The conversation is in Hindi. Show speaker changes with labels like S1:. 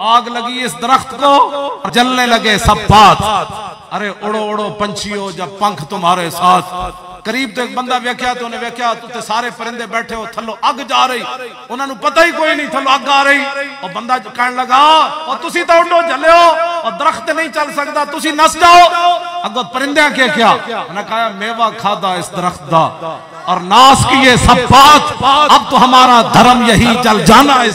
S1: आग लगी इस दरख्त को जलने लगे सब बात। अरे उड़ो उड़ो पंछियों, जब पंख तुम्हारे साथ। करीब तो एक बंदा वेख्या तो उन्हें वेख्या तो सारे परिंदे बैठे हो थलो अग जा रही। उन्होंने पता ही कोई नहीं थलो अग आ रही। और बंदा कह लगा, और तुसी तो उड़ो जले हो, और दरख्त नहीं चल सकता तुसी नस जाओ। अगो परिंदे के क्या उन्हें कहा, मेवा खादा इस दरख्त दा, और नाश किए सब बात। अब तो हमारा धर्म यही चल जाना है